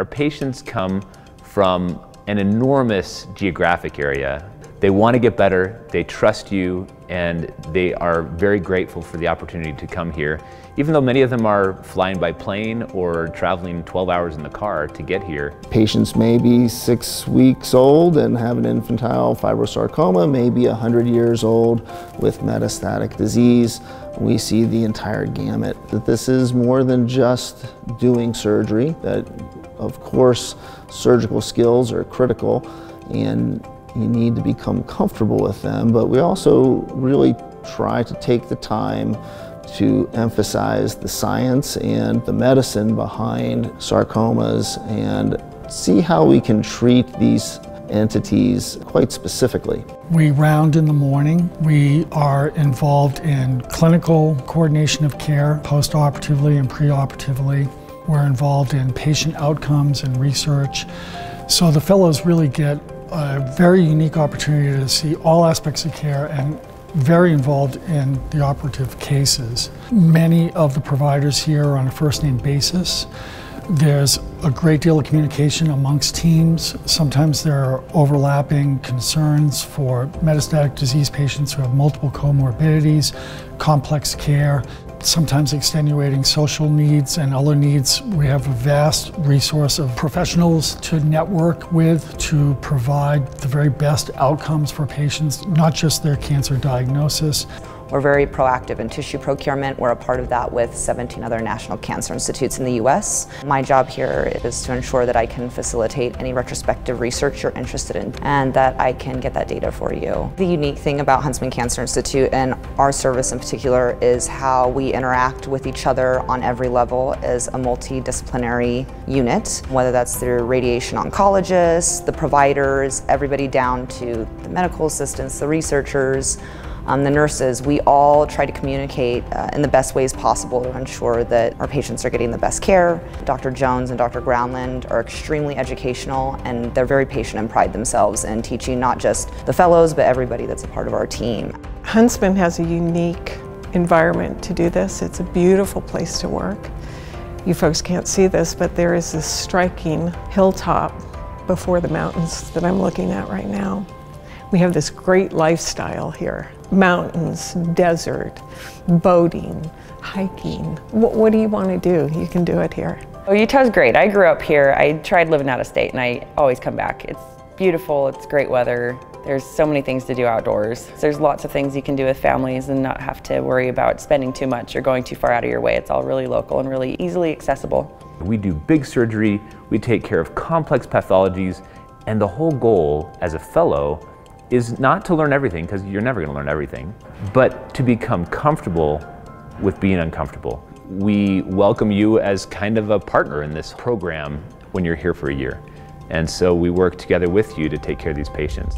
Our patients come from an enormous geographic area. They want to get better, they trust you, and they are very grateful for the opportunity to come here, even though many of them are flying by plane or traveling 12 hours in the car to get here. Patients may be six weeks old and have an infantile fibrosarcoma, maybe 100 years old with metastatic disease. We see the entire gamut. That this is more than just doing surgery, that of course surgical skills are critical and you need to become comfortable with them, but we also really try to take the time to emphasize the science and the medicine behind sarcomas and see how we can treat these entities quite specifically. We round in the morning. We are involved in clinical coordination of care post-operatively and pre-operatively. We're involved in patient outcomes and research. So the fellows really get a very unique opportunity to see all aspects of care and very involved in the operative cases. Many of the providers here are on a first name basis. There's a great deal of communication amongst teams. Sometimes there are overlapping concerns for metastatic disease patients who have multiple comorbidities, complex care, sometimes extenuating social needs and other needs. We have a vast resource of professionals to network with to provide the very best outcomes for patients, not just their cancer diagnosis. We're very proactive in tissue procurement. We're a part of that with 17 other national cancer institutes in the US. My job here is to ensure that I can facilitate any retrospective research you're interested in and that I can get that data for you. The unique thing about Huntsman Cancer Institute and our service in particular is how we interact with each other on every level as a multidisciplinary unit, whether that's through radiation oncologists, the providers, everybody down to the medical assistants, the researchers, um, the nurses, we all try to communicate uh, in the best ways possible to ensure that our patients are getting the best care. Dr. Jones and Dr. Groundland are extremely educational and they're very patient and pride themselves in teaching not just the fellows but everybody that's a part of our team. Huntsman has a unique environment to do this. It's a beautiful place to work. You folks can't see this, but there is this striking hilltop before the mountains that I'm looking at right now. We have this great lifestyle here. Mountains, desert, boating, hiking. What, what do you want to do? You can do it here. Oh, Utah's great. I grew up here. I tried living out of state and I always come back. It's beautiful, it's great weather. There's so many things to do outdoors. There's lots of things you can do with families and not have to worry about spending too much or going too far out of your way. It's all really local and really easily accessible. We do big surgery, we take care of complex pathologies, and the whole goal as a fellow is not to learn everything, because you're never going to learn everything, but to become comfortable with being uncomfortable. We welcome you as kind of a partner in this program when you're here for a year. And so we work together with you to take care of these patients.